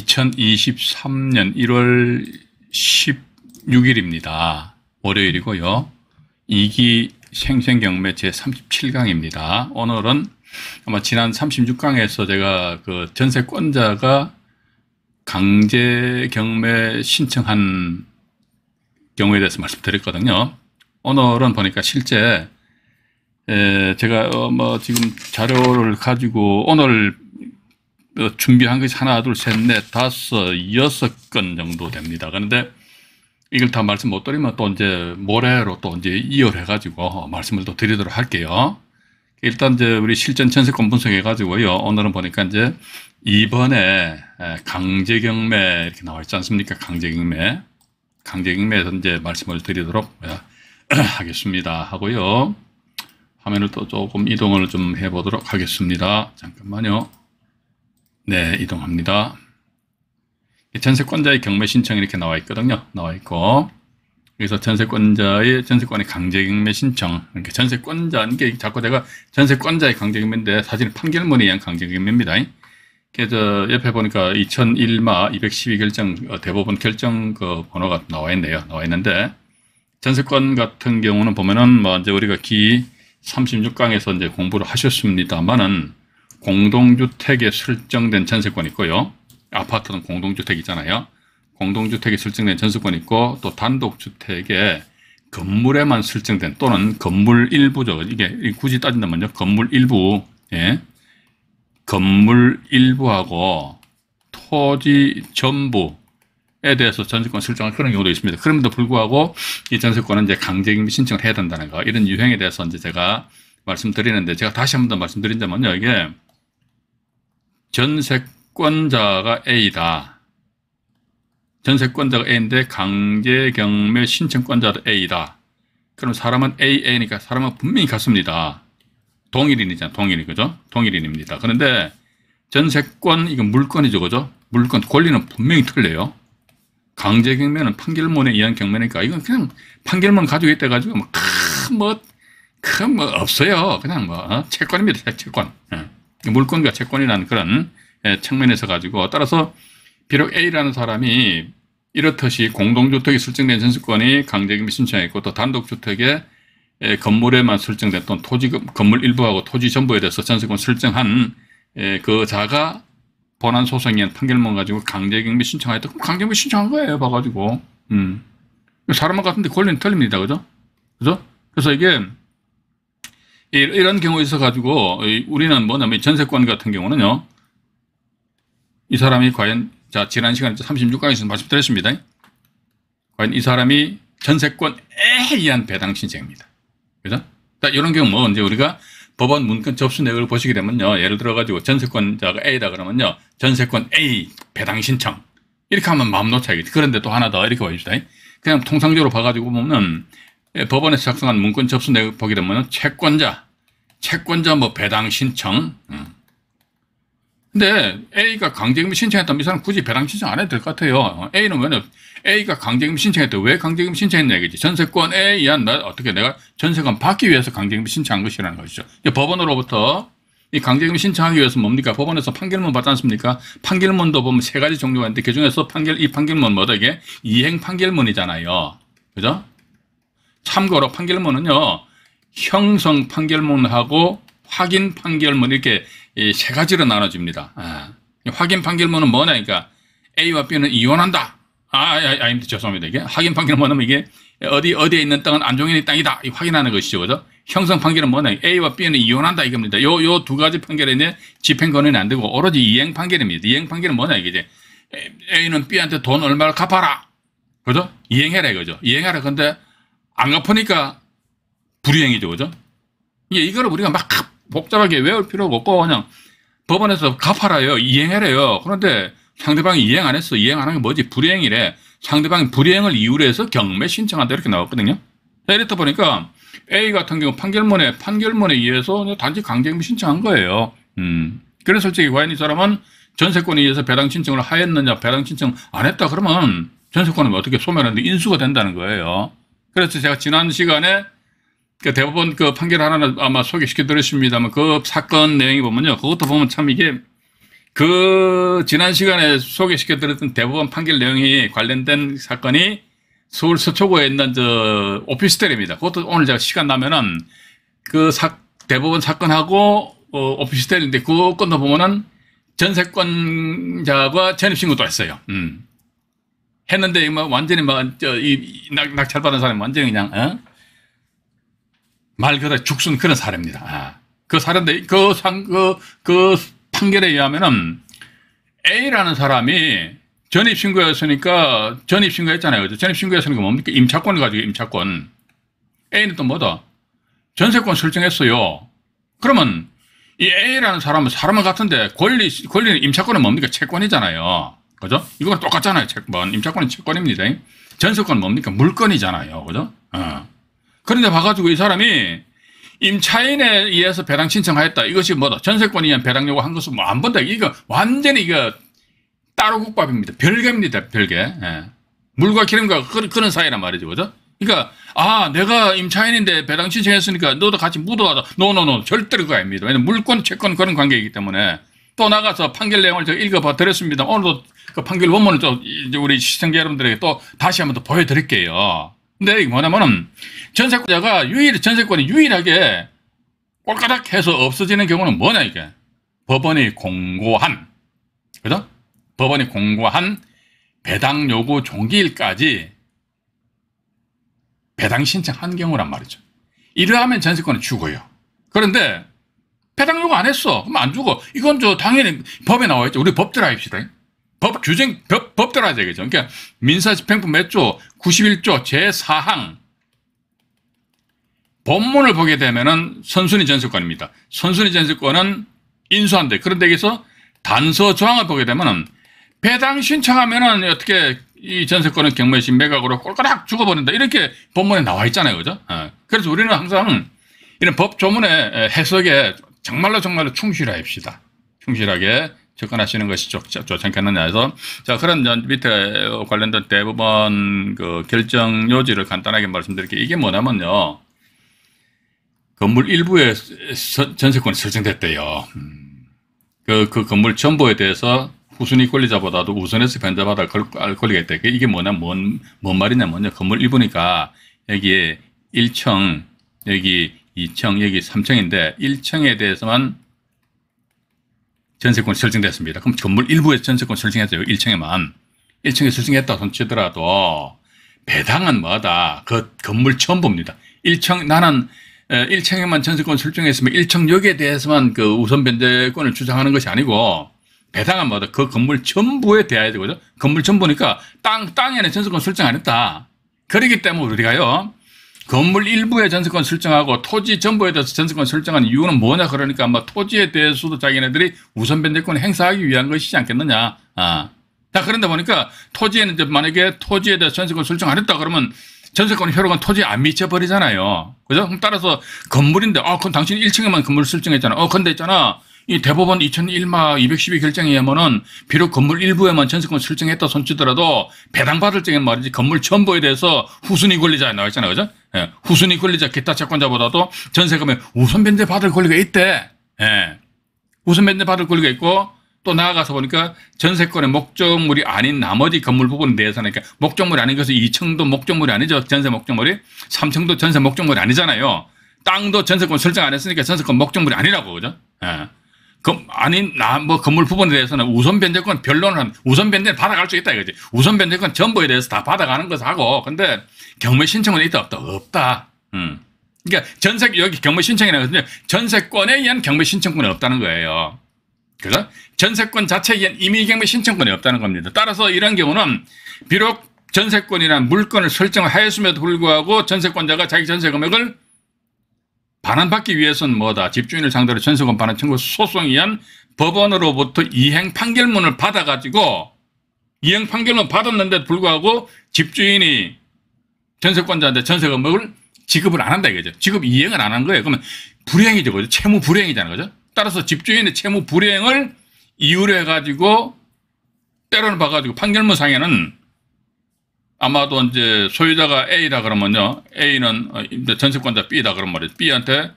2023년 1월 16일입니다. 월요일이고요. 2기 생생경매 제37강입니다. 오늘은 아마 지난 36강에서 제가 그 전세권자가 강제 경매 신청한 경우에 대해서 말씀드렸거든요. 오늘은 보니까 실제 제가 어, 뭐 지금 자료를 가지고 오늘 어, 준비한 것이 하나, 둘, 셋, 넷, 다섯, 여섯 건 정도 됩니다. 그런데 이걸 다 말씀 못 드리면 또 이제 모레로 또 이제 이어해가지고 말씀을 또 드리도록 할게요. 일단 이제 우리 실전 전세권 분석해가지고요. 오늘은 보니까 이제 이번에 강제경매 이렇게 나와 있지 않습니까? 강제경매. 강제경매에서 이제 말씀을 드리도록 하겠습니다. 하고요. 화면을 또 조금 이동을 좀 해보도록 하겠습니다. 잠깐만요. 네, 이동합니다. 전세권자의 경매 신청이 이렇게 나와 있거든요. 나와 있고. 그래서 전세권자의 전세권의 강제 경매 신청. 그러니까 전세권자, 이게 자꾸 내가 전세권자의 강제 경매인데 사실 판결문에 의한 강제 경매입니다. 그래서 옆에 보니까 2001마 212 결정, 어, 대법원 결정 그 번호가 나와 있네요. 나와 있는데 전세권 같은 경우는 보면은 뭐 이제 우리가 기 36강에서 이제 공부를 하셨습니다만은 공동주택에 설정된 전세권 있고요. 아파트는 공동주택이잖아요. 공동주택에 설정된 전세권 있고 또 단독주택에 건물에만 설정된 또는 건물 일부죠. 이게 굳이 따진다면요. 건물 일부, 예. 건물 일부하고 토지 전부에 대해서 전세권 설정할 그런 경우도 있습니다. 그럼에도 불구하고 이 전세권은 이제 강제임비 신청을 해야 된다는 거 이런 유형에 대해서 이제 제가 말씀드리는데 제가 다시 한 번 더 말씀드린다면요. 이게 전세권자가 A다. 전세권자가 A인데 강제경매 신청권자도 A다. 그럼 사람은 A, A니까 사람은 분명히 같습니다. 동일인이잖아. 동일인, 그죠? 동일인입니다. 그런데 전세권, 이건 물건이죠. 그죠? 물건, 권리는 분명히 틀려요. 강제경매는 판결문에 의한 경매니까 이건 그냥 판결문 가지고 있다 가지고 뭐, 큰 뭐, 큰 뭐 없어요. 그냥 뭐, 어? 채권입니다. 채권. 예. 물건과 채권이라는 그런 예, 측면에서 가지고 따라서 비록 A라는 사람이 이렇듯이 공동주택에 설정된 전세권이 강제금이 신청했고 또 단독주택에 예, 건물에만 또는 토지 건물 일부하고 토지 전부에 대해서 전세권 설정한 예, 그 자가 본안 소송인 판결문 가지고 강제경비 신청하였다. 그럼 강제경비 신청한 거예요. 봐가지고. 음. 사람 같은데 권리는 틀립니다. 그죠? 그죠? 그래서 이게 이런 경우에 있어 가지고 우리는 뭐냐면 전세권 같은 경우는요. 이 사람이 과연 자 지난 시간에 36강에서 말씀드렸습니다. 과연 이 사람이 전세권에 의한 배당 신청입니다. 그죠? 자, 이런 경우 뭐 이제 우리가 법원 문건 접수 내역을 보시게 되면요. 예를 들어 가지고 전세권자가 A다 그러면요. 전세권 A 배당 신청. 이렇게 하면 마음 놓쳐야겠지. 그런데 또 하나 더 이렇게 와줍시다. 그냥 통상적으로 봐가지고 보면 예, 법원에서 작성한 문건 접수 내역 보게 되면 채권자, 채권자 뭐 배당 신청. 음. 근데 A가 강제금 신청했다면 이 사람 굳이 배당 신청 안 해도 될 것 같아요. A는 뭐냐 A가 강제금 신청했다. 왜 강제금 신청했냐 이거지. 전세권에 의한 나 어떻게 내가 전세권 받기 위해서 강제금 신청한 것이라는 것이죠. 법원으로부터 이 강제금 신청하기 위해서 뭡니까? 법원에서 판결문 받지 않습니까? 판결문도 보면 세 가지 종류가 있는데 그 중에서 판결, 이 판결문 뭐다 이게? 이행 판결문이잖아요. 그죠? 참고로 판결문은요, 형성 판결문하고 확인 판결문 이렇게 세 가지로 나눠집니다. 아, 확인 판결문은 뭐냐? 그러니까 A와 B는 이혼한다. 아, 아, 아, 아 죄송합니다. 이게 확인 판결문은 이게 어디, 어디에 있는 땅은 안종현의 땅이다. 이 확인하는 것이죠. 그죠? 형성 판결은 뭐냐? A와 B는 이혼한다. 이겁니다. 요, 요 두 가지 판결에 내 집행권은 안 되고 오로지 이행 판결입니다. 이행 판결은 뭐냐? 이게 이제 A는 B한테 돈 얼마를 갚아라. 그죠? 이행해라 이거죠. 이행하라. 근데 안 갚으니까 불이행이죠. 그죠? 이게 이거를 우리가 막 복잡하게 외울 필요가 없고 그냥 법원에서 갚아라요. 이행해래요. 그런데 상대방이 이행 안 했어. 이행 안 한 게 뭐지? 불이행이래. 상대방이 불이행을 이유로 해서 경매 신청한다 이렇게 나왔거든요. 이랬다 보니까 A 같은 경우 판결문에 판결문에 의해서 단지 강제행위 신청한 거예요. 음. 그래서 솔직히 과연 이 사람은 전세권에 의해서 배당 신청을 하였느냐, 배당 신청 안 했다 그러면 전세권은 어떻게 소멸하는데 인수가 된다는 거예요. 그래서 제가 지난 시간에 그 대법원 그 판결 하나는 아마 소개시켜 드렸습니다만 그 사건 내용이 보면요. 그것도 보면 참 이게 그 지난 시간에 소개시켜 드렸던 대법원 판결 내용이 관련된 사건이 서울 서초구에 있는 저 오피스텔입니다. 그것도 오늘 제가 시간 나면은 그 사, 대법원 사건하고 어, 오피스텔인데 그거 건너 보면은 전세권자가 전입신고도 했어요. 음. 했는데 뭐 완전히 막저이 낙찰 받은 사람이 완전히 그냥 어? 말 그대로 죽순 그런 사례입니다. 아. 그 사례인데 그상그 그 판결에 의하면은 A라는 사람이 전입신고였으니까 전입신고했잖아요. 그죠? 전입신고했으니까 뭡니까? 임차권을 가지고 임차권. A는 또 뭐다? 전세권 설정했어요. 그러면 이 A라는 사람은 사람은 같은데 권리, 권리는 임차권은 뭡니까? 채권이잖아요. 그죠? 이거는 똑같잖아요. 채권. 임차권은 채권입니다. 전세권은 뭡니까? 물건이잖아요. 그죠? 어. 그런데 봐가지고 이 사람이 임차인에 의해서 배당 신청하였다. 이것이 뭐다? 전세권에 의한 배당 요구 한 것은 뭐 안 본다. 이거 완전히 이거 따로 국밥입니다. 별개입니다. 별개. 예. 물과 기름과 그런 사이란 말이죠. 그죠? 그러니까 아 내가 임차인인데 배당 신청했으니까 너도 같이 묻어가자 노노노 절대로 그거 아닙니다 왜냐면 물권 채권 그런 관계이기 때문에 또 나가서 판결 내용을 제가 읽어봐 드렸습니다. 오늘도 그 판결 원문을 또 우리 시청자 여러분들에게 또 다시 한번 더 보여드릴게요. 근데 뭐냐면은 전세권자가 유일 전세권이 유일하게 꼴까닥 해서 없어지는 경우는 뭐냐 이게? 법원이 공고한. 그죠? 법원이 공고한 배당 요구 종기일까지 배당 신청한 경우란 말이죠. 이러하면 전세권은 주고요. 그런데 배당 요구 안 했어. 그럼 안 주고 이건 저 당연히 법에 나와 있죠. 우리 법대로 합시다. 법 규정 법, 법대로 하자 겠죠 그러니까 민사집행법 몇 조? 91조 제4항 본문을 보게 되면은 선순위 전세권입니다. 선순위 전세권은 인수한대. 그런데 여기서 단서 조항을 보게 되면은 배당 신청하면은 어떻게 이 전세권은 경매신 매각으로 꼴까닥 죽어버린다. 이렇게 본문에 나와 있잖아요. 그죠? 어. 그래서 우리는 항상 이런 법 조문의 해석에 정말로 정말로 충실합시다. 충실하게 접근하시는 것이 좋, 좋지 않겠느냐 해서 자 그런 밑에 관련된 대법원 그 결정 요지를 간단하게 말씀드릴게요. 이게 뭐냐면요. 건물 일부에 전세권이 설정됐대요. 음. 그, 그 건물 전부에 대해서 후순위 권리자보다도 우선해서 변제받을 권리가 있다. 이게 뭐냐, 뭔, 뭔 말이냐면요. 건물 일부니까 여기에 1층, 여기 2층, 여기 3층인데 1층에 대해서만 전세권 설정됐습니다. 그럼 건물 일부에 전세권 설정했어요. 1층에만. 1층에 설정했다 손치더라도 배당은 뭐다? 그 건물 전부입니다. 1층, 나는 1층에만 전세권 설정했으면 1층 역에 대해서만 그 우선 변제권을 주장하는 것이 아니고 배당은 뭐다? 그 건물 전부에 대해야 되거든. 건물 전부니까 땅, 땅에는 전세권 설정 안 했다. 그렇기 때문에 우리가요. 건물 일부에 전세권 설정하고 토지 전부에 대해서 전세권 설정한 이유는 뭐냐 그러니까 뭐 토지에 대해서도 자기네들이 우선 변제권을 행사하기 위한 것이지 않겠느냐. 아. 자, 그런데 보니까 토지에는 이제 만약에 토지에 대해서 전세권 설정 안 했다 그러면 전세권 효력은 토지에 안 미쳐버리잖아요. 그죠? 따라서 건물인데, 아, 그럼 당신 1층에만 건물 설정했잖아. 어, 근데 있잖아. 이 대법원 2001마 212 결정에 의하면은 비록 건물 일부에만 전세권 설정했다 손치더라도 배당받을 적엔 말이지 건물 전부에 대해서 후순위 권리자에 나와 있잖아요. 그죠? 예. 후순위 권리자 기타 채권자보다도 전세금에 우선 변제 받을 권리가 있대. 예. 우선 변제 받을 권리가 있고 또 나아가서 보니까 전세권의 목적물이 아닌 나머지 건물 부분에 대해서는 그러니까 목적물이 아닌 것은 2층도 목적물이 아니죠. 전세 목적물이. 3층도 전세 목적물이 아니잖아요. 땅도 전세권 설정 안 했으니까 전세권 목적물이 아니라고. 그죠? 예. 그 아닌 나뭐 건물 부분에 대해서는 우선 변제권 변론은 우선 변제를 받아갈 수 있다 이거지. 우선 변제권 전부에 대해서 다 받아가는 것하고 근데 경매 신청은 있다 없다 없다. 음. 그러니까 전세 여기 경매 신청이나 거든요. 전세권에 의한 경매 신청권이 없다는 거예요. 그래서 전세권 자체에 의한 임의 경매 신청권이 없다는 겁니다. 따라서 이런 경우는 비록 전세권이나 물건을 설정하였음에도 불구하고 전세권자가 자기 전세 금액을 반환받기 위해서는 뭐다? 집주인을 상대로 전세권 반환 청구 소송에 의한 법원으로부터 이행 판결문을 받아가지고 이행 판결문 받았는데 불구하고 집주인이 전세권자한테 전세금액을 지급을 안 한다 이거죠. 지급 이행을 안 한 거예요. 그러면 불이행이죠. 그죠? 채무 불이행이잖아요. 그죠? 따라서 집주인의 채무 불이행을 이유로 해가지고 때로는 봐가지고 판결문 상에는 아마도 이제 소유자가 A다 그러면요. A는 어, 전세권자 B다 그런 말이죠. B한테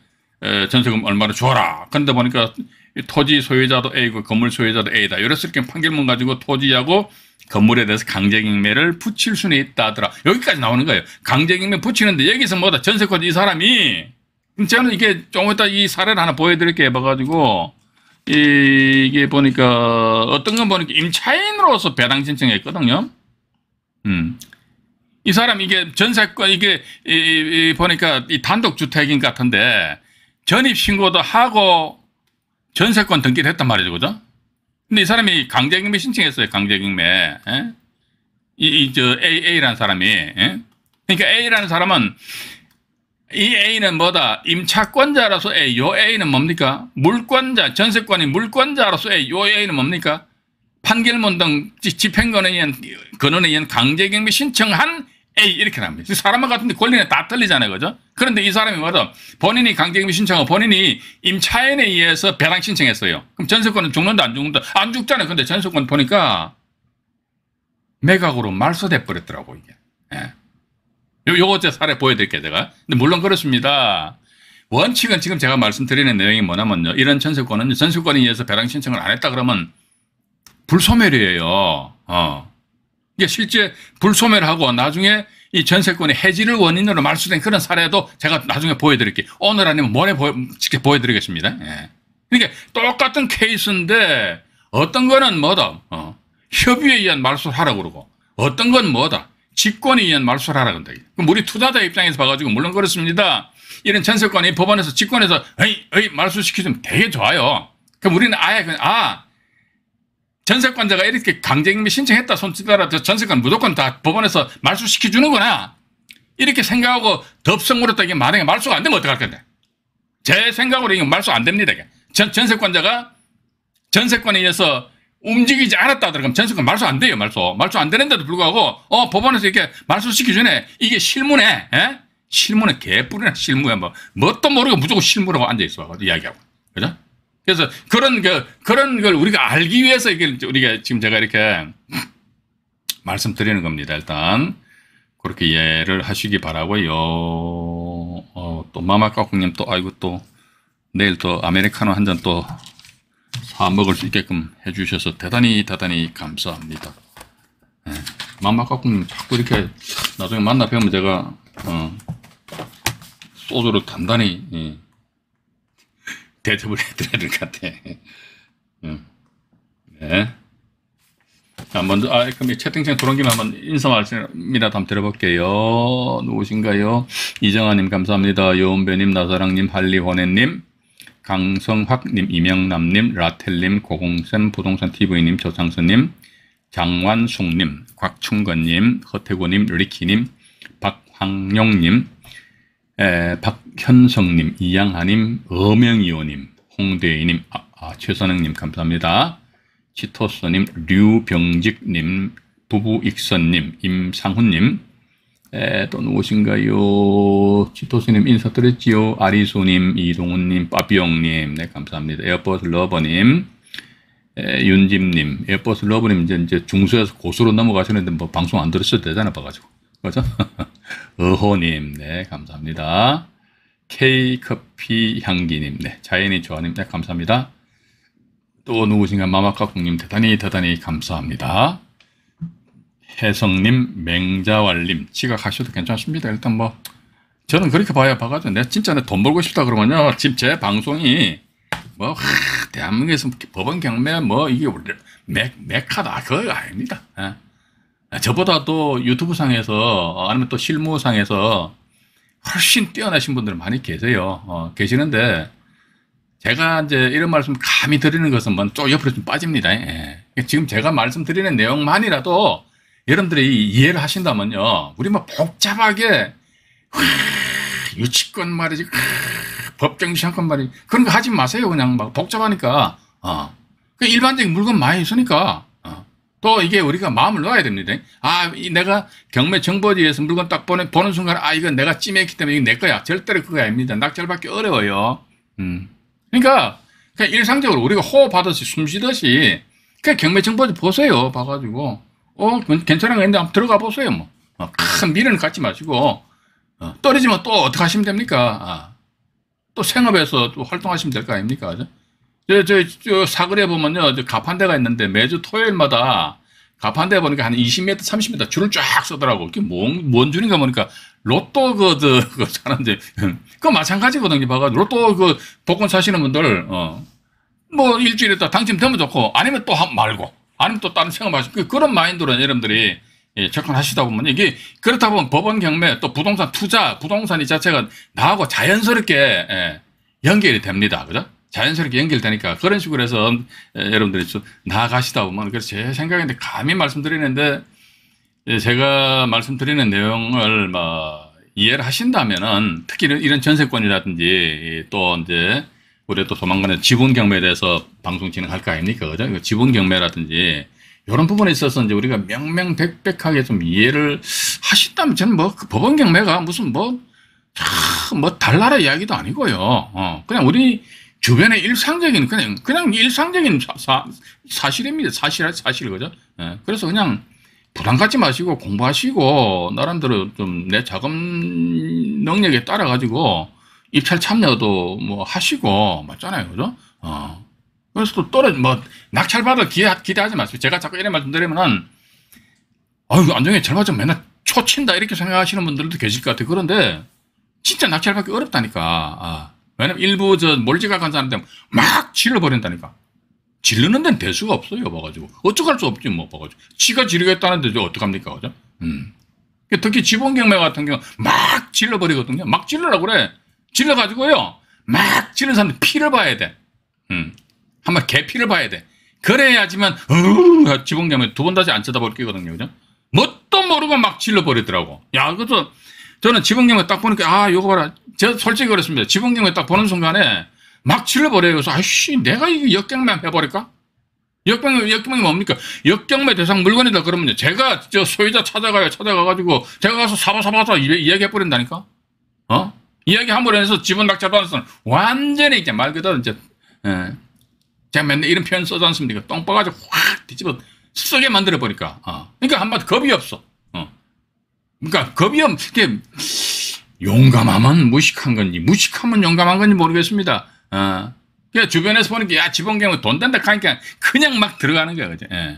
전세금 얼마를 줘라. 그런데 보니까 이 토지 소유자도 A고 건물 소유자도 A다. 이랬을 때 판결문 가지고 토지하고 건물에 대해서 강제경매를 붙일 수는 있다 하더라. 여기까지 나오는 거예요. 강제경매 붙이는데 여기서 뭐다 전세권 이 사람이 저는 이게 조금 이따 이 사례를 하나 보여드릴게요. 해봐가지고 이게 보니까 어떤 건 보니까 임차인으로서 배당 신청했거든요. 음. 이 사람 이게 전세권 이게 이, 이 보니까 이 단독 주택인 것 같은데 전입 신고도 하고 전세권 등기를 했단 말이죠, 그죠? 근데 이 사람이 강제경매 신청했어요, 강제경매. 예? 이, 이, 저, A, A라는 사람이. 예? 그러니까 A라는 사람은 이 A는 뭐다? 임차권자로서 A. 요 A는 뭡니까? 물권자, 전세권이 물권자로서 A. 요 A는 뭡니까? 판결문 등 지- 집행권에 의한, 권한에 의한 강제경매 신청한 A. 이렇게 합니다. 사람 같은데 권리는 다 틀리잖아요. 그죠? 그런데 이 사람이 뭐다? 본인이 강제경매 신청하고 본인이 임차인에 의해서 배당 신청했어요. 그럼 전세권은 죽는다, 안 죽는다? 안 죽잖아요. 근데 전세권 보니까 매각으로 말소돼 버렸더라고, 이게. 예. 요, 요거 제 사례 보여드릴게요, 제가. 근데 물론 그렇습니다. 원칙은 지금 제가 말씀드리는 내용이 뭐냐면요. 이런 전세권은 전세권에 의해서 배당 신청을 안 했다 그러면 불소멸이에요. 어. 이게 실제 불소멸하고 나중에 이 전세권의 해지를 원인으로 말소된 그런 사례도 제가 나중에 보여드릴게요. 오늘 아니면 모레 보여, 직접 보여드리겠습니다. 예. 그러니까 똑같은 케이스인데 어떤 거는 뭐다? 어. 협의에 의한 말소를 하라고 그러고 어떤 건 뭐다? 직권에 의한 말소를 하라고 한다. 그럼 우리 투자자 입장에서 봐가지고 물론 그렇습니다. 이런 전세권이 법원에서 직권에서 에이, 에이 말소시키면 되게 좋아요. 그럼 우리는 아예 그냥 아 전세권자가 이렇게 강제임이 신청했다 손치더라도 전세권 무조건 다 법원에서 말소시켜 주는구나. 이렇게 생각하고 딱 이게 만약에 말소가 안 되면 어떡할 건데? 제 생각으로 이게 말소 안 됩니다. 이게. 전, 전세권자가 전세권에 의해서 움직이지 않았다 하더라도 전세권 말소 안 돼요, 말소. 말소 안 되는데도 불구하고, 어, 법원에서 이렇게 말소 시키주네. 이게 실무네, 에? 실무는 개뿔이나 실무야, 뭐. 뭣도 모르고 무조건 실무라고 앉아있어. 이야기하고. 그죠? 그래서 그런 그, 그런 걸 우리가 알기 위해서 이게 우리가 지금 제가 이렇게 말씀드리는 겁니다. 일단. 그렇게 이해를 하시기 바라고요. 어, 또 마마까꿍님 또 아이고 또 내일 또 아메리카노 한 잔 또 사 먹을 수 있게끔 해주셔서 대단히 대단히 감사합니다. 예. 마마까꿍님 자꾸 이렇게 나중에 만나 뵈면 제가 어, 소주로 단단히 예, 대접을 해드려야 될 것 같아. 음. 네. 자, 먼저, 아, 그럼 이 채팅창 들어온 김에 한번 인사 말씀이라도 한번 드려볼게요. 누구신가요? 이정아님, 감사합니다. 여운배님, 나사랑님, 할리원혜님, 강성학님, 이명남님, 라텔님, 고공쌤, 부동산TV님, 조상수님, 장완숙님, 곽충건님, 허태고님, 리키님, 박황용님, 에, 박현성님, 이양하님, 어명이호님, 홍대희님, 아, 아, 최선영님, 감사합니다. 치토스님, 류병직님, 부부익선님, 임상훈님, 에, 또 누구신가요? 치토스님 인사드렸지요. 아리수님, 이동훈님, 빠비용님, 네, 감사합니다. 에어버스 러버님, 에, 윤집님, 에어버스 러버님 이제, 이제 중수에서 고수로 넘어가시는데 뭐 방송 안 들으셔도 되잖아, 봐가지고. 그죠? 어호님, 네, 감사합니다. K커피 향기님, 네, 자연이 좋아님, 네, 감사합니다. 또 누구신가 마마카콩님 대단히 대단히 감사합니다. 혜성님, 맹자왈님 지각하셔도 괜찮습니다. 일단 뭐 저는 그렇게 봐야 봐가지고 내가 진짜 내 돈 벌고 싶다 그러면요 지금 제 방송이 뭐 하, 대한민국에서 법원 경매 뭐 이게 맥 맥하다 그거 아닙니다. 예. 저보다 또 유튜브 상에서 어, 아니면 또 실무 상에서 훨씬 뛰어나신 분들 많이 계세요. 어, 계시는데 제가 이제 이런 말씀 감히 드리는 것은 뭐좀 옆으로 좀 빠집니다. 예. 지금 제가 말씀드리는 내용만이라도 여러분들이 이해를 하신다면요. 우리 뭐 복잡하게 와, 유치권 말이지 와, 법정시한권 말이지 그런 거 하지 마세요. 그냥 막 복잡하니까 어. 그 일반적인 물건 많이 있으니까 어. 또 이게 우리가 마음을 놓아야 됩니다. 아, 이 내가 경매 정보지에서 물건 딱 보는, 보는 순간 아 이건 내가 찜했기 때문에 이거 내 거야. 절대로 그거 아닙니다. 낙찰받기 어려워요. 음. 그러니까 그냥 일상적으로 우리가 호흡하듯이 숨 쉬듯이 그냥 경매 정보지 보세요. 봐가지고 어 괜찮은 거 있는데 들어가 보세요. 뭐. 어, 큰 미래는 갖지 마시고 어, 떨어지면 또 어떻게 하시면 됩니까? 아, 또 생업에서 또 활동하시면 될 거 아닙니까? 그죠? 저, 저, 저 사거리에 보면요, 저 가판대가 있는데 매주 토요일마다 가판대 보니까 한 20m, 30m 줄을 쫙 서더라고. 그게 뭔, 뭔 줄인가 보니까 로또 그, 그, 그 사람들, 그 마찬가지거든요. 봐가지고 로또 그 복권 사시는 분들, 어, 뭐 일주일에 또 당첨되면 좋고 아니면 또 한- 말고 아니면 또 다른 생각하시고 그- 그런 마인드로 여러분들이 예, 접근하시다 보면 이게 그렇다 보면 법원 경매 또 부동산 투자 부동산 이 자체가 나하고 자연스럽게 예, 연결이 됩니다. 그죠? 자연스럽게 연결되니까 그런 식으로 해서 예, 여러분들이 좀 나아가시다 보면 그래서 제 생각인데 감히 말씀드리는데 예, 제가 말씀드리는 내용을 뭐 이해를 하신다면은 특히 이런- 전세권이라든지 또 이제 우리 또 조만간에 지분 경매에 대해서 방송 진행할 거 아닙니까? 그죠? 지분 경매라든지 이런 부분에 있어서 이제 우리가 명명백백하게 좀 이해를 하신다면 저는 뭐 그 법원 경매가 무슨 뭐, 참, 뭐 달나라 이야기도 아니고요. 어, 그냥 우리 주변의 일상적인 그냥 그냥 일상적인 사, 실입니다 사실 사실 그죠? 예, 그래서 그냥 부담 갖지 마시고 공부하시고 나름대로 좀내 자금 능력에 따라 가지고 입찰 참여도 뭐 하시고 맞잖아요, 그죠? 어. 그래서 또 떨어 뭐 낙찰 받을 기대 기대하지 마세요. 제가 자꾸 이런 말씀드리면은 아유 안정에 잘 맞으면 맨날 초친다 이렇게 생각하시는 분들도 계실 것 같아요. 그런데 진짜 낙찰 받기 어렵다니까. 아. 왜냐면 일부 저 몰지각한 사람들 막 질러버린다니까. 지르는 데는 대수가 없어요, 봐가지고. 어떡할 수 없지, 뭐, 봐가지고. 지가 지르겠다는데, 저 어떡합니까, 그죠? 음. 특히 지본경매 같은 경우, 막 질러버리거든요. 막 질러라고 그래. 질러가지고요. 막 지른 사람들 피를 봐야 돼. 음. 한번 개피를 봐야 돼. 그래야지만, 으 지본경매 두 번 다시 안 쳐다볼 거거든요, 그죠? 뭣도 모르고 막 질러버리더라고. 야, 그래서 저는 지본경매 딱 보니까, 아, 요거 봐라. 저 솔직히 그렇습니다. 지본경매 딱 보는 순간에, 막 질러버려요. 그래서 아이씨 내가 이거 역경매 해버릴까? 역경매 역경매 뭡니까? 역경매 대상 물건이다 그러면요. 제가 저 소유자 찾아가요. 찾아가가지고 제가 가서 사바사바사 이야기해 버린다니까. 어? 이야기 한번 해서 지분 낙찰 받았으면 완전히 이제 말 그대로 이제 예. 제가 맨날 이런 표현 써지 않습니까? 똥 빠가지고 확 뒤집어 쓰게 만들어 버리니까. 어. 그러니까 한마디 겁이 없어. 어. 그러니까 겁이 없. 이게 용감하면 무식한 건지 무식하면 용감한 건지 모르겠습니다. 어. 그러니까 주변에서 보니까 야 지본경은 돈 된다 하니까 그냥 막 들어가는 거야. 그죠? 예.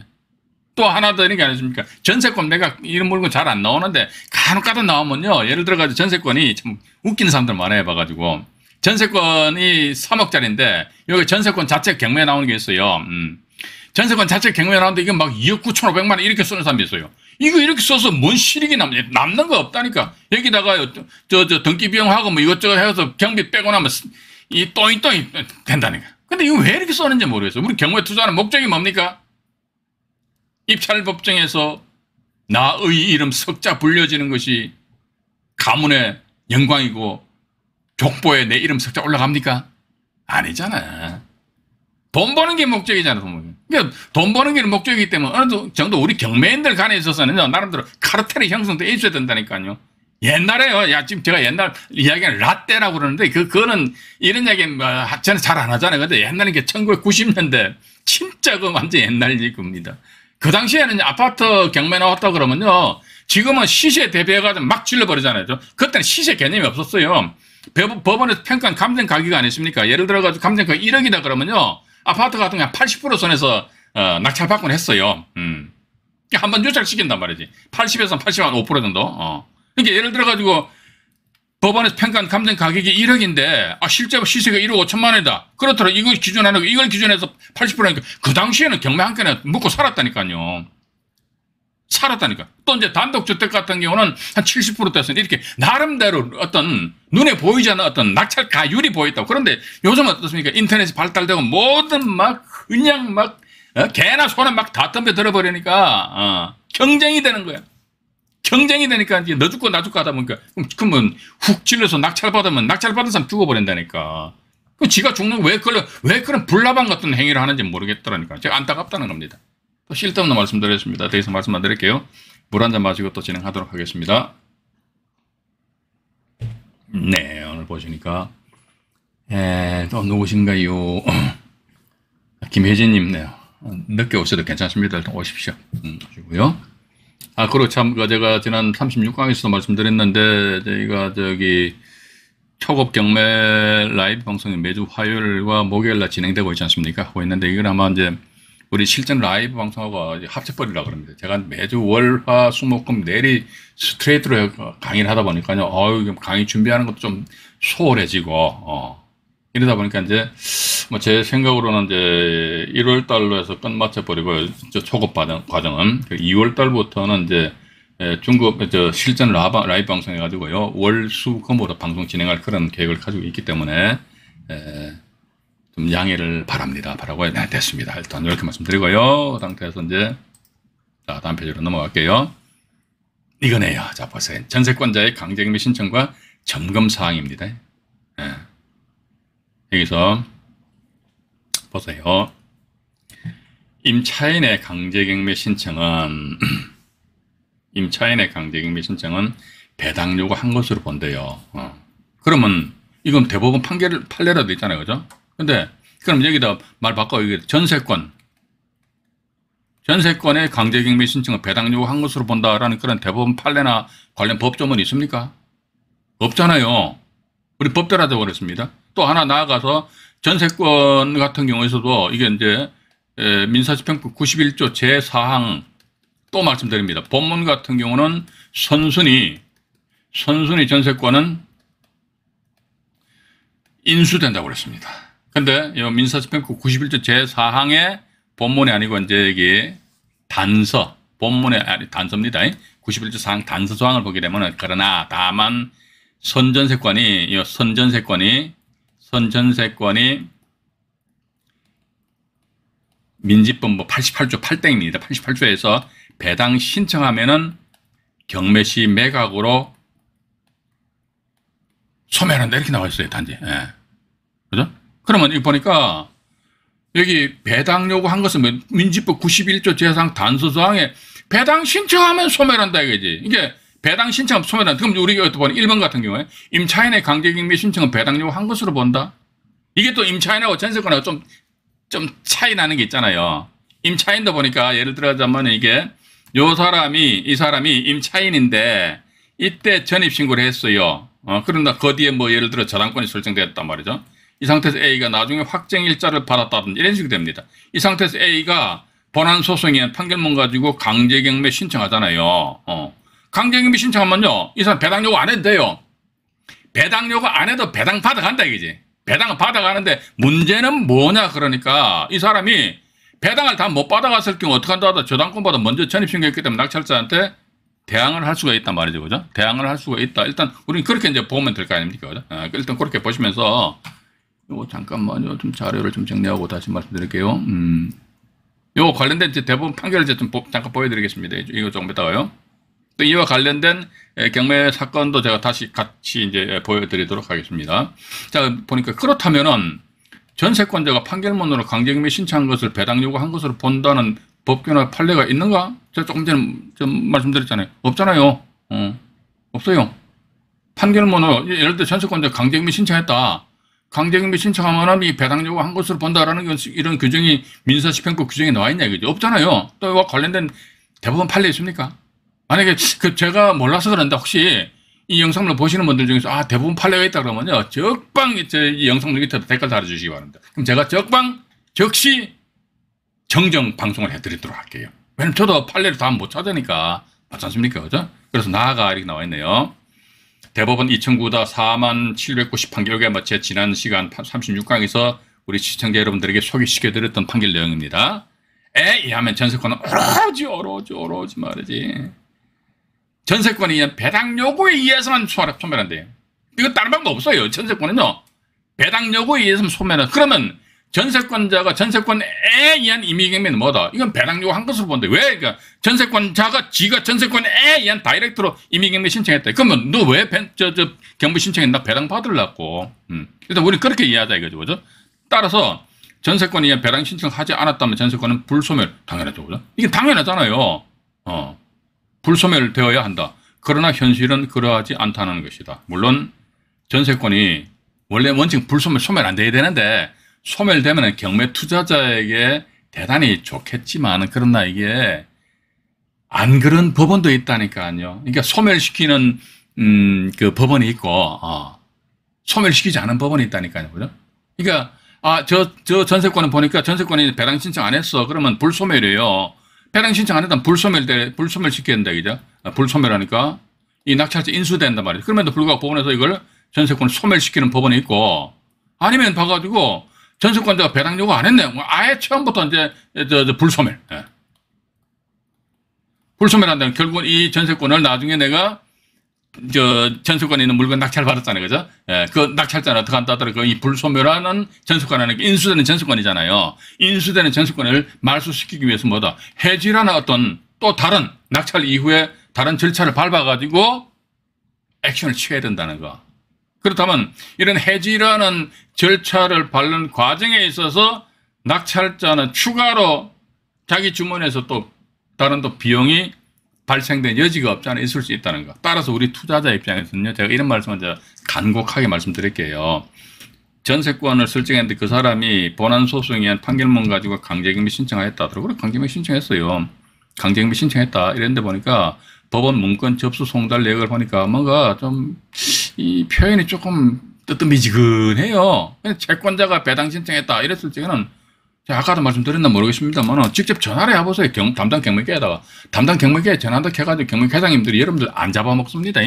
또 하나 더 이런 게 아니십니까? 전세권 내가 이런 물건 잘 안 나오는데 간혹 가다 나오면요. 예를 들어가지고 전세권이 참 웃기는 사람들 많아요. 봐가지고. 전세권이 3억짜리인데 여기 전세권 자체 경매에 나오는 게 있어요. 음. 전세권 자체 경매에 나오는데 이게 막 2억 9천 5백만 원 이렇게 쓰는 사람이 있어요. 이거 이렇게 써서 뭔 실익이 남, 남는 거 없다니까. 여기다가 저, 저 등기 비용하고 뭐 이것저것 해서 경비 빼고 나면 이 또이또이 된다니까. 근데 이거 왜 이렇게 써는지 모르겠어요. 우리 경매 투자하는 목적이 뭡니까? 입찰 법정에서 나의 이름 석자 불려지는 것이 가문의 영광이고 족보에 내 이름 석자 올라갑니까? 아니잖아. 돈 버는 게 목적이잖아, 돈 버는 게. 그러니까 돈 버는 게 목적이기 때문에 어느 정도 우리 경매인들 간에 있어서는 나름대로 카르텔이 형성돼 있어야 된다니까요. 옛날에요. 야, 지금 제가 옛날 이야기는 라떼라고 그러는데, 그, 그거는 이런 이야기, 뭐, 저는 잘 안 하잖아요. 근데 옛날에 이게 1990년대, 진짜 그 완전 옛날 얘기입니다. 그 당시에는 아파트 경매 나왔다 그러면요. 지금은 시세 대비해가지고 막 질러버리잖아요. 그때는 시세 개념이 없었어요. 법- 법원에서 평가한 감정 가격이 아니십니까? 예를 들어가지고 감정 가격 1억이다 그러면요. 아파트 같은 경우 한80% 선에서, 어, 낙찰받곤 했어요. 음. 한번 유찰시킨단 말이지. 80에서 80한 5% 정도. 어. 그러니까 예를 들어가지고 법원에서 평가한 감정 가격이 1억인데 아 실제 시세가 1억 5천만 원이다. 그렇더라. 이걸 기준하는 거 이걸 기준해서 80%니까 그 당시에는 경매 한 건에 묵고 살았다니까요. 살았다니까. 또 이제 단독주택 같은 경우는 한 70%대에서 이렇게 나름대로 어떤 눈에 보이지 않는 어떤 낙찰 가율이 보였다고. 그런데 요즘 어떻습니까? 인터넷이 발달되고 모든 막 그냥 막 어? 개나 소나 막 다 덤벼 들어버리니까 어, 경쟁이 되는 거야. 경쟁이 되니까 이제 너 죽고 나 죽고 하다 보니까 그러면 훅 찔러서 낙찰 받으면 낙찰 받은 사람 죽어버린다니까. 그 지가 죽는 거왜 그런 왜 그런 불나방 같은 행위를 하는지 모르겠더라니까. 제가 안타깝다는 겁니다. 또 쓸데없는 말씀드렸습니다. 더 이상 말씀 안 드릴게요. 물 한 잔 마시고 또 진행하도록 하겠습니다. 네, 오늘 보시니까 에, 또 누구신가요? 김혜진님, 네. 늦게 오셔도 괜찮습니다. 일단 오십시오. 음, 오시고요. 아, 그리고 참, 그 제가 지난 36강에서도 말씀드렸는데, 저희가 저기, 초급 경매 라이브 방송이 매주 화요일과 목요일날 진행되고 있지 않습니까? 하고 있는데 이건 아마 이제 우리 실전 라이브 방송하고 합쳐버리라 그럽니다. 제가 매주 월, 화, 수, 목, 금 내리 스트레이트로 강의를 하다 보니까요. 어유 강의 준비하는 것도 좀 소홀해지고 어. 이러다 보니까 이제 뭐 제 생각으로는 이제 1월 달로 해서 끝마쳐 버리고 저 초급 과정, 과정은 2월 그 달부터는 이제 예, 중급 저 실전 라바, 라이브 방송 해가지고요 월수 금으로 방송 진행할 그런 계획을 가지고 있기 때문에 에, 좀 양해를 바랍니다. 바라고 네, 됐습니다. 일단 이렇게 말씀드리고요. 그 상태에서 이제 자 다음 페이지로 넘어갈게요. 이거네요. 자 보세요. 전세권자의 강제금리 신청과 점검 사항입니다. 예. 여기서 보세요. 임차인의 강제경매 신청은 임차인의 강제경매 신청은 배당 요구한 것으로 본대요. 어. 그러면 이건 대법원 판결 판례라도 있잖아요, 그죠? 근데 그럼 여기다 말 바꿔 여기 전세권 전세권의 강제경매 신청은 배당 요구한 것으로 본다라는 그런 대법원 판례나 관련 법조문이 있습니까? 없잖아요. 우리 법대로하자고 그랬습니다. 또 하나 나아가서 전세권 같은 경우에서도 이게 이제 민사집행법 91조 제4항 또 말씀드립니다. 본문 같은 경우는 선순위 선순위 전세권은 인수된다고 그랬습니다. 근데 이 민사집행법 91조 제4항의 본문이 아니고 이제 여기 단서 본문에 아니 단서입니다. 91조 사항 단서 조항을 보게 되면 그러나 다만 선전세권이 이 선전세권이 선전세권이 민지법 88조 8땡입니다. 88조에서 배당 신청하면은 경매시 매각으로 소멸한다 이렇게 나와 있어요 단지. 예. 그러면 이 보니까 여기 배당 요구한 것은 뭐 민지법 91조 제상 단서조항에 배당 신청하면 소멸한다 이거지. 이게 배당 신청 소멸한다. 그럼 우리가 또 보니 1번 같은 경우에 임차인의 강제경매 신청은 배당 요구한 것으로 본다. 이게 또 임차인하고 전세권하고 좀, 좀 차이 나는 게 있잖아요. 임차인도 보니까 예를 들어자면 이게 요 사람이 이 사람이 임차인인데 이때 전입신고를 했어요. 어, 그런다 그 뒤에 뭐 예를 들어 저당권이 설정되었단 말이죠. 이 상태에서 A가 나중에 확정 일자를 받았다든지 이런 식이 됩니다. 이 상태에서 A가 본안 소송에 판결문 가지고 강제경매 신청하잖아요. 어. 강제경매 신청하면요. 이 사람 배당 요구 안 해도 돼요. 배당 요구 안 해도 배당 받아간다 이거지. 배당을 받아가는데 문제는 뭐냐 그러니까 이 사람이 배당을 다 못 받아갔을 경우 어떻게 한다 하다 저당권보다 먼저 전입신고했기 때문에 낙찰자한테 대항을 할 수가 있단 말이죠. 그죠? 대항을 할 수가 있다. 일단 우리는 그렇게 이제 보면 될 거 아닙니까? 그죠? 아, 일단 그렇게 보시면서 요 잠깐만요. 좀 자료를 좀 정리하고 다시 말씀드릴게요. 음. 요 관련된 이제 대부분 판결을 이제 좀 잠깐 보여드리겠습니다. 이거 조금 이따가요. 또 이와 관련된 경매 사건도 제가 다시 같이 이제 보여드리도록 하겠습니다. 자, 보니까 그렇다면은 전세권자가 판결문으로 강제경매 신청한 것을 배당 요구한 것으로 본다는 법규나 판례가 있는가? 제가 조금 전에 좀 말씀드렸잖아요. 없잖아요. 어, 없어요. 판결문으로 예를 들어 전세권자 강제경매 신청했다. 강제경매 신청하면 이 배당 요구한 것으로 본다라는 이런 규정이 민사집행법 규정에 나와 있냐 이거죠. 없잖아요. 또 이와 관련된 대법원 판례 있습니까? 만약에 그 제가 몰라서 그런데 혹시 이 영상을 보시는 분들 중에서 아 대부분 판례가 있다 그러면요 적방 이 영상 밑에 댓글 달아주시기 바랍니다. 그럼 제가 적방 즉시 정정 방송을 해드리도록 할게요. 왜냐면 저도 판례를 다 못 찾으니까 맞지 않습니까? 그죠? 그래서 나아가 이렇게 나와 있네요. 대법원 2009다 4만 791개가 뭐제 지난 시간 36강에서 우리 시청자 여러분들에게 소개시켜드렸던 판결 내용입니다. 에이 하면 전세권은 오로지 오로지 오로지 말이지. 전세권이 배당 요구에 의해서만 소멸한대요. 이거 다른 방법 없어요. 전세권은요. 배당 요구에 의해서만 소멸한. 그러면 전세권자가 전세권에 의한 임의경매는 뭐다? 이건 배당 요구 한 것으로 본다. 왜? 그러니까 전세권자가 지가 전세권에 의한 다이렉트로 임의경매 신청했다. 그러면 너 왜 저, 저, 경매 신청했나? 배당 받으려고. 음. 일단 우리 그렇게 이해하자 이거죠. 그죠? 따라서 전세권에 의한 배당 신청하지 않았다면 전세권은 불소멸. 당연하죠. 그죠? 이게 당연하잖아요. 어. 불소멸되어야 한다. 그러나 현실은 그러하지 않다는 것이다. 물론 전세권이 원래 원칙 불소멸 소멸 안 돼야 되는데 소멸되면 경매 투자자에게 대단히 좋겠지만 그러나 이게 안 그런 법원도 있다니까요. 그러니까 소멸시키는 음, 그 법원이 있고 어. 소멸시키지 않은 법원이 있다니까요. 그죠? 그러니까 아, 저, 저 전세권은 보니까 전세권이 배당 신청 안 했어. 그러면 불소멸이에요. 배당 신청 안 했다면 불소멸, 불소멸 된다, 그죠? 아, 불소멸하니까 이 낙찰자 인수된단 말이죠. 그럼에도 불구하고 법원에서 이걸 전세권을 소멸시키는 법원이 있고 아니면 봐가지고 전세권자가 배당 요구 안 했네. 뭐 아예 처음부터 이제 저, 저 불소멸. 예. 불소멸한다면 결국은 이 전세권을 나중에 내가 저 전세권에 있는 물건 낙찰 받았잖아요, 그죠? 예, 그 낙찰자는 어떻게 한다 하더라도 이 불소멸하는 전세권하는 인수되는 전세권이잖아요. 인수되는 전세권을 말소시키기 위해서 뭐다 해지라는 어떤 또 다른 낙찰 이후에 다른 절차를 밟아가지고 액션을 취해야 된다는 거. 그렇다면 이런 해지라는 절차를 밟는 과정에 있어서 낙찰자는 추가로 자기 주머니에서 또 다른 또 비용이 발생된 여지가 없지 않아 있을 수 있다는 거. 따라서 우리 투자자 입장에서는요, 제가 이런 말씀을 제가 간곡하게 말씀드릴게요. 전세권을 설정했는데 그 사람이 본안 소송에 의한 판결문 가지고 강제금리 신청하였다. 그래, 강제금리 신청했어요. 강제금리 신청했다. 이랬는데 보니까 법원 문건 접수 송달 내역을 보니까 뭔가 좀 이 표현이 조금 뜨뜻미지근해요. 채권자가 배당 신청했다. 이랬을 적에는 제가 아까도 말씀드렸나 모르겠습니다만 직접 전화를 해보세요. 경, 담당 경매계에다가 담당 경매계에 전화도 해가지고 경매 회장님들이 여러분들 안 잡아먹습니다.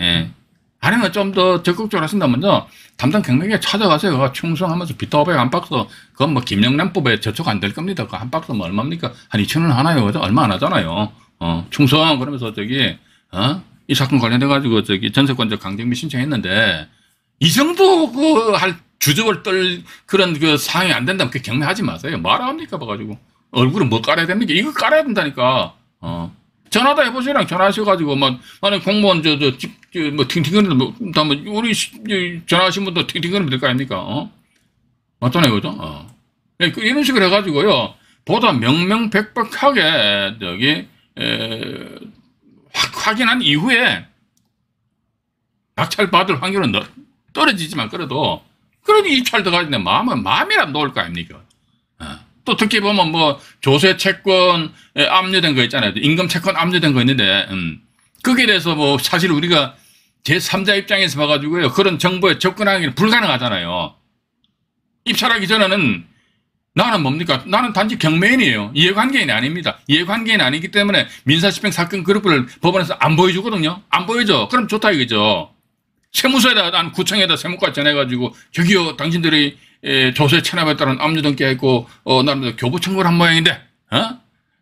예. 아니면 좀 더 적극적으로 하신다면요. 담당 경매계 찾아가세요. 충성하면서 비타오백 한 박스, 그건 뭐 김영란법에 저촉 안 될 겁니다. 그 한 박스 뭐 얼마입니까? 한 2천 원 하나요. 그죠? 얼마 안 하잖아요. 어, 충성 그러면서 저기 어? 이 사건 관련해 가지고 저기 전세권자 강제미 신청했는데 이 정도 그 할 주접을 떨 그런 그 상황이 안 된다면 그 경매하지 마세요. 말합니까 봐가지고 얼굴은 뭐 깔아야 됩니까? 이거 깔아야 된다니까. 어. 전화도 해보시랑 전화하셔가지고 뭐 만약 공무원 저저집뭐 팅팅거리는 뭐, 뭐 우리 전화하신 분도 팅팅거리면 될 거 아닙니까? 어? 맞잖아요, 그죠? 어. 예, 그 이런 식으로 해가지고요. 보다 명명백백하게 저기 에, 확, 확인한 이후에 낙찰 받을 확률은 떨어지지만 그래도 그래도 입찰 들어가는데 마음은 마음이라 놓을 거 아닙니까? 어. 또 특히 보면 뭐 조세 채권 압류된 거 있잖아요. 임금 채권 압류된 거 있는데 음. 거기에 대해서 뭐 사실 우리가 제3자 입장에서 봐가지고요. 그런 정보에 접근하기는 불가능하잖아요. 입찰하기 전에는 나는 뭡니까? 나는 단지 경매인이에요. 이해관계인이 아닙니다. 이해관계인이 아니기 때문에 민사집행 사건 그룹을 법원에서 안 보여주거든요. 안 보여줘. 그럼 좋다 이거죠. 세무서에다, 난 구청에다 세무과 전해가지고, 저기요, 당신들이 에, 조세 체납에 따른 압류 등기했고, 어, 나름대로 교부 청구를 한 모양인데, 어?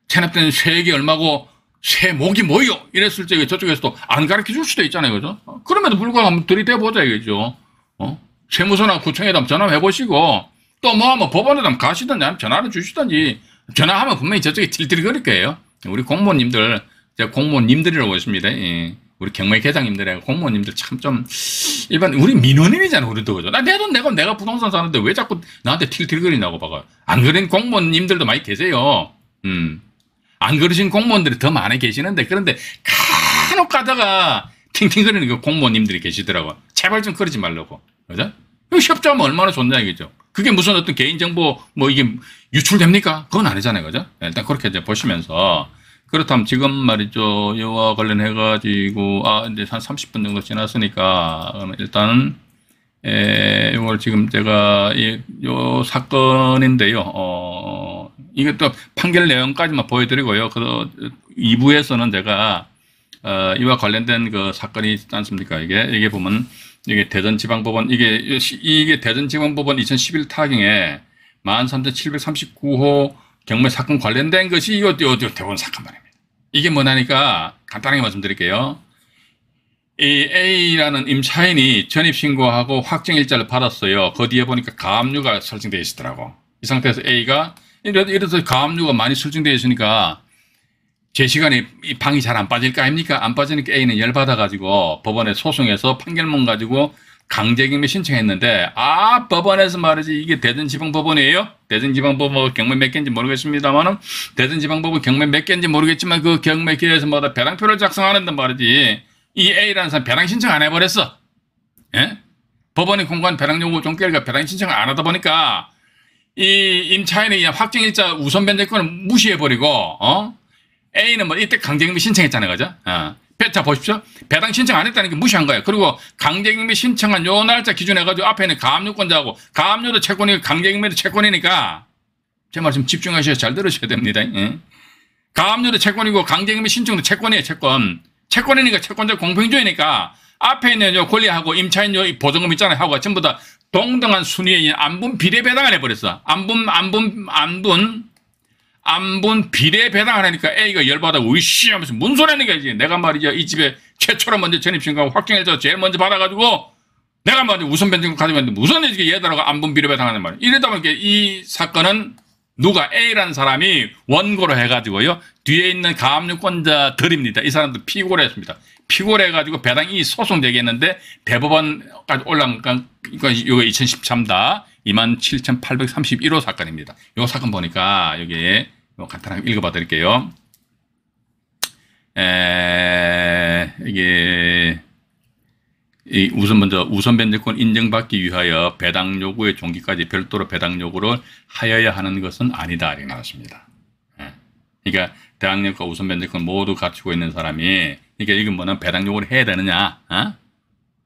체납된 세액이 얼마고, 세목이 뭐요? 이랬을 적에 저쪽에서도 안 가르쳐 줄 수도 있잖아요. 그죠? 어, 그럼에도 불구하고 한번 들이대보자 이거죠. 어? 세무서나 구청에다 한번 전화해 보시고, 또 뭐, 뭐, 법원에다 가시든지, 전화를 주시든지, 전화하면 분명히 저쪽에 틸틸거릴 거예요. 우리 공무원님들, 제가 공무원님들이라고 했습니다. 예. 우리 경매 계장님들하고 공무원님들 참 좀 일반 우리 민원인이잖아 우리도 그죠? 나내 돈 내가 내가 부동산 사는데 왜 자꾸 나한테 틸틸거리냐고 봐가. 안 그런 공무원님들도 많이 계세요. 음. 안 그러신 공무원들이 더 많이 계시는데 그런데 간혹 가다가 팅팅거리는 그 공무원님들이 계시더라고. 제발 좀 그러지 말라고. 그죠? 협조하면 얼마나 좋냐 이거죠. 그게 무슨 어떤 개인정보 뭐 이게 유출됩니까? 그건 아니잖아요. 그죠? 일단 그렇게 이제 보시면서 그렇다면 지금 말이죠. 이와 관련해 가지고, 아, 이제 한 30분 정도 지났으니까, 일단은, 에, 이걸 지금 제가, 이, 요 사건인데요. 어, 이것도 판결 내용까지만 보여드리고요. 그 2부에서는 제가, 어, 이와 관련된 그 사건이 있지 않습니까? 이게, 이게 보면, 이게 대전지방법원, 이게, 이게 대전지방법원 2011 타경에 13,739호 경매 사건 관련된 것이 이거, 이거, 대원 사건 말입니다. 이게 뭐냐니까 간단하게 말씀드릴게요. 이 A라는 임차인이 전입신고하고 확정일자를 받았어요. 그 뒤에 보니까 가압류가 설정되어 있더라고. 이 상태에서 A가 이래서 가압류가 많이 설정되어 있으니까 제 시간에 이 방이 잘 안 빠질 거 아닙니까? 안 빠지니까 A는 열받아가지고 법원에 소송해서 판결문 가지고 강제경매 신청했는데 아 법원에서 말이지 이게 대전지방법원이에요? 대전지방법원 경매 몇 개인지 모르겠습니다만은 대전지방법원 경매 몇 개인지 모르겠지만 그 경매 기에서 뭐다 배당표를 작성하는데 말이지 이 A라는 사람 배당 신청 안 해버렸어. 예? 법원이 공고한 배당 요구 종결과 배당 신청을 안 하다 보니까 이 임차인의 확정일자 우선 변제권을 무시해버리고 어? A는 뭐 이때 강제경매 신청했잖아요, 그죠? 어. 배- 자 보십시오. 배당 신청 안 했다는 게 무시한 거예요. 그리고 강제경매 신청한 요 날짜 기준해가지고 앞에 있는 가압류권자하고 가압류도 채권이고 강제경매도 채권이니까 제 말씀 집중하셔야 잘 들으셔야 됩니다. 예. 가압류도 채권이고 강제경매 신청도 채권이에요. 채권. 채권이니까 채권자 공평주의니까 앞에 있는 요 권리하고 임차인 요 보증금 있잖아요. 하고 전부 다 동등한 순위에 안분 비례 배당을 해버렸어. 안분 안분 안분 안분 비례 배당을 하니까 A가 열받아 으씨 하면서 뭔 소리 하는 거지 내가 말이죠 이 집에 최초로 먼저 전입신고 확정해서 제일 먼저 받아가지고 내가 먼저 우선 변증 가지고 있는데 무슨 이게 얘들아가 안분 비례 배당하는 말이야. 이러다 보니까 이 사건은 누가 A라는 사람이 원고로 해가지고요 뒤에 있는 가압류권자들입니다. 이 사람들 피고를 했습니다. 피고를 해가지고 배당이 소송되겠는데 대법원까지 올라간 이거 2013다 27,831호 사건입니다. 이 사건 보니까 여기 뭐 간단하게 읽어봐 드릴게요. 에, 이게 이 우선 먼저 우선 변제권 인정받기 위하여 배당 요구의 종기까지 별도로 배당 요구를 하여야 하는 것은 아니다 이렇게 나왔습니다. 예. 그러니까 대항력과 우선 변제권 모두 갖추고 있는 사람이 그러니까 이게 뭐는 배당 요구를 해야 되느냐? 어?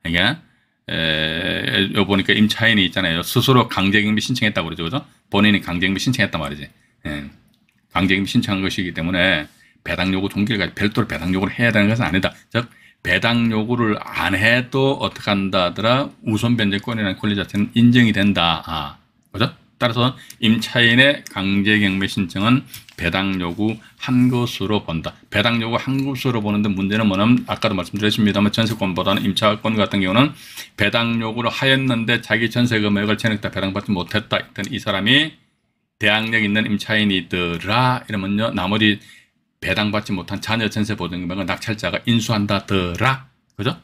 그러니까 에, 요 보니까 임차인이 있잖아요. 스스로 강제경비 신청했다고 그러죠. 그죠? 본인이 강제경비 신청했단 말이지. 예. 강제경비 신청한 것이기 때문에 배당 요구 종기를 별도로 배당 요구를 해야 되는 것은 아니다. 즉 배당 요구를 안 해도 어떻게 한다더라 우선 변제권이라는 권리 자체는 인정이 된다. 아, 그죠? 따라서 임차인의 강제경매 신청은 배당 요구 한 것으로 본다. 배당 요구 한 것으로 보는데 문제는 뭐냐면 아까도 말씀드렸습니다만 전세권보다는 임차권 같은 경우는 배당 요구를 하였는데 자기 전세 금액을 전액 다 배당받지 못했다. 했던 이 사람이 대항력 있는 임차인이더라 이러면요 나머지 배당받지 못한 자녀 전세 보증 금액을 낙찰자가 인수한다더라 그죠?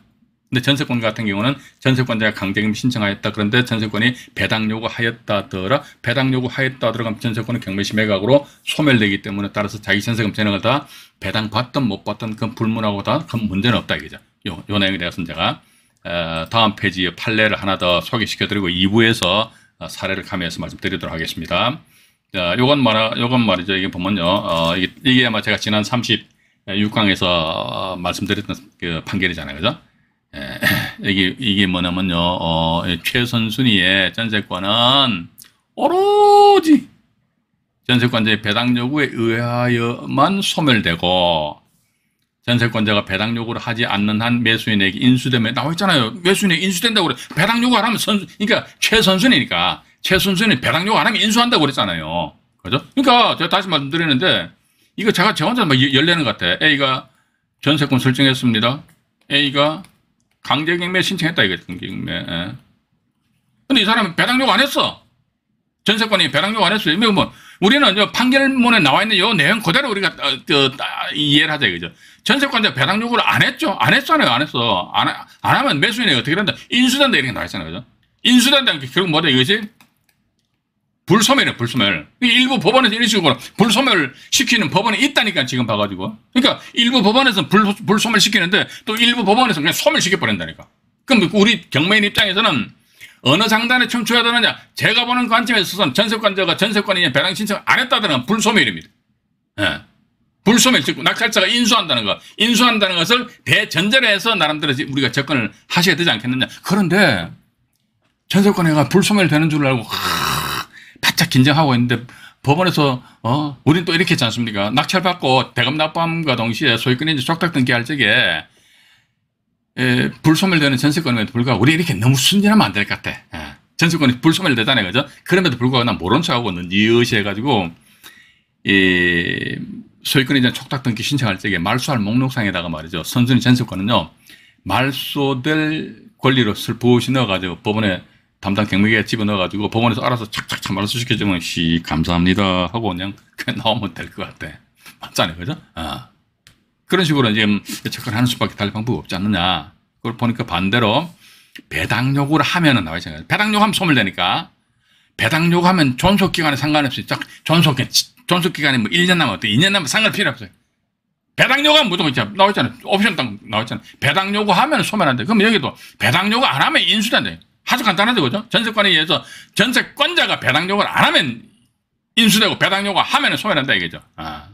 근데 전세권 같은 경우는 전세권자가 강제금 신청하였다. 그런데 전세권이 배당 요구하였다더라. 배당 요구하였다더라. 그럼 전세권은 경매시 매각으로 소멸되기 때문에 따라서 자기 전세금 전액을 다 배당 받든 못 받든 그건 불문하고 다 그건 문제는 없다 이거죠. 요, 요 내용에 대해서는 제가 어, 다음 페이지에 판례를 하나 더 소개시켜드리고 2부에서 어, 사례를 가면서 말씀드리도록 하겠습니다. 자, 요건 말, 요건 말이죠. 이게 보면요. 어, 이게, 이게 아마 제가 지난 36강에서 어, 말씀드렸던 그 판결이잖아요. 그죠? 예, 이게, 이게 뭐냐면요. 어, 이 최선 순위의 전세권은 오로지 전세권자의 배당 요구에 의하여만 소멸되고 전세권자가 배당 요구를 하지 않는 한 매수인에게 인수되면 나와 있잖아요. 매수인에게 인수된다고 그래. 배당 요구 안 하면 선, 그러니까 최선순위니까 최선순위 배당 요구 안 하면 인수한다고 그랬잖아요. 그죠? 그러니까 제가 다시 말씀드리는데 이거 제가 저 혼자 막 열내는 것 같아. A가 전세권 설정했습니다. A가 강제경매 신청했다 이거 강제경매. 예. 근데 이 사람은 배당 요구 안 했어. 전세권이 배당 요구 안 했어요. 뭐 우리는 요 판결문에 나와 있는 요 내용 그대로 우리가 어, 그, 아, 이해를 하자 이거죠. 전세권자 배당 요구를 안 했죠. 안 했잖아요. 안 했어. 안, 하- 안 하면 매수인이 어떻게 된다? 인수된다 이렇게 나와 있잖아요. 그죠? 인수된다는 게 결국 뭐다 이거지? 불소멸이에요, 불소멸. 일부 법원에서 이런 식으로 불소멸 시키는 법원이 있다니까, 지금 봐가지고. 그러니까 일부 법원에서는 불, 불소멸 시키는데 또 일부 법원에서는 그냥 소멸시켜버린다니까. 그럼 우리 경매인 입장에서는 어느 장단에 춤춰야 되느냐? 제가 보는 관점에서 있어서는 전세권자가 전세권이냐 배당 신청 안 했다는 불소멸입니다. 예. 불소멸, 즉, 낙찰자가 인수한다는 거. 인수한다는 것을 대전제로 해서 나름대로 우리가 접근을 하셔야 되지 않겠느냐. 그런데 전세권회가 불소멸 되는 줄 알고 하, 바짝 긴장하고 있는데 법원에서 어 우린 또 이렇게 했지 않습니까? 낙찰 받고 대금 납부함과 동시에 소유권이 이제 족탁 등기할 적에 에, 불소멸되는 전세권에도 불구하고 우리 이렇게 너무 순진하면 안 될 것 같아. 예. 전세권이 불소멸되잖아요, 그죠? 그럼에도 불구하고 난 모른 척하고 느엿이 해가지고 이 소유권이 이제 촉탁 등기 신청할 적에 말소할 목록상에다가 말이죠. 선순위 전세권은요 말소될 권리로 슬프시 넣어가지고 법원에 담당 경매기에 집어넣어가지고 법원에서 알아서 착착착 말소 시켜주면 씨 감사합니다 하고 그냥 그냥 나오면 될 것 같아. 맞잖아요, 그죠? 아. 그런 식으로 지금 접근하는 수밖에 다른 방법이 없지 않느냐. 그걸 보니까 반대로 배당 요구를 하면은 나와 있잖아요. 배당 요구하면 소멸되니까 배당 요구하면 존속 기간에 상관없이 딱 존속 존속 기간이 뭐 1년 남았 또 2년 남았 상관 필요 없어요. 배당 요구하면 무조건. 나와 있잖아요. 옵션 딱 나와 있잖아요. 배당 요구하면 소멸한다. 그럼 여기도 배당 요구 안 하면 인수된다. 아주 간단하죠, 그죠? 전세권에 의해서 전세권자가 배당 요구를 안 하면 인수되고 배당 요구 하면 소멸한다 이거죠. 아.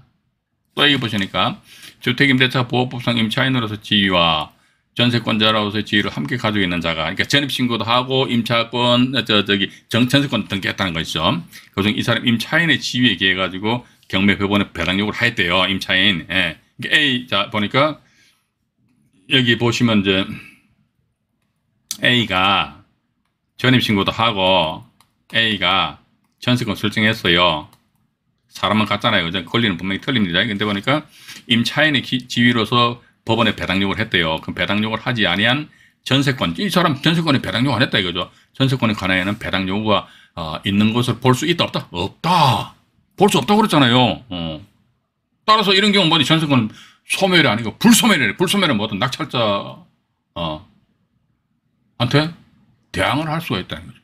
또 여기 보시니까 주택임대차 보호법상 임차인으로서 지위와 전세권자로서의 지위를 함께 가지고 있는 자가 그러니까 전입신고도 하고 임차권 저 저기 정 전세권 등기했다는 것이죠. 그중 이 사람 임차인의 지위에 기해 가지고 경매법원에 배당 요구를 했대요. 임차인. 예. 그러니까 A 자 보니까 여기 보시면 이제 A가 전입신고도 하고 A가 전세권 설정했어요. 사람은 같잖아요. 그죠? 권리는 분명히 틀립니다. 근데 보니까 임차인의 기- 지위로서 법원에 배당 요구를 했대요. 그럼 배당 요구를 하지 아니한 전세권, 이 사람 전세권에 배당 요구 안 했다 이거죠. 전세권에 관하여는 배당 요구가 어, 있는 것을 볼 수 있다 없다? 없다. 볼 수 없다고 그랬잖아요. 어. 따라서 이런 경우 뭐지 전세권 소멸이 아니고 불소멸이래. 불소멸은 뭐든 낙찰자 어, 한테 대항을 할 수가 있다는 거죠.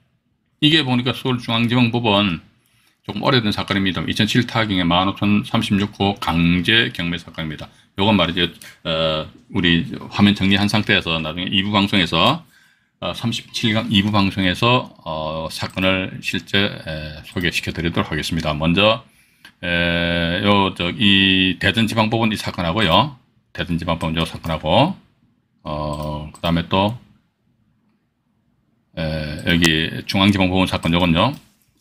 이게 보니까 서울중앙지방법원 조금 오래된 사건입니다. 2007 타경의 15,036호 강제 경매 사건입니다. 요건 말이죠. 어, 우리 화면 정리한 상태에서 나중에 2부 방송에서 어, 37강 2부 방송에서 어, 사건을 실제 에, 소개시켜 드리도록 하겠습니다. 먼저 에, 요, 저, 이 대전지방법원 이 사건하고요. 대전지방법원 요 사건하고 어, 그 다음에 또 에, 여기 중앙지방법원 사건 요건요.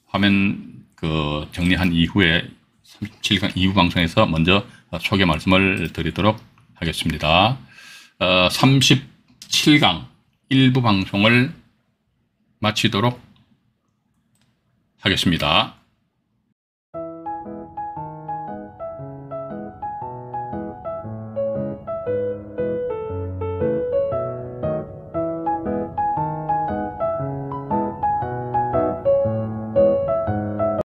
화면 그 정리한 이후에 37강 2부 방송에서 먼저 소개 말씀을 드리도록 하겠습니다. 어, 37강 1부 방송을 마치도록 하겠습니다.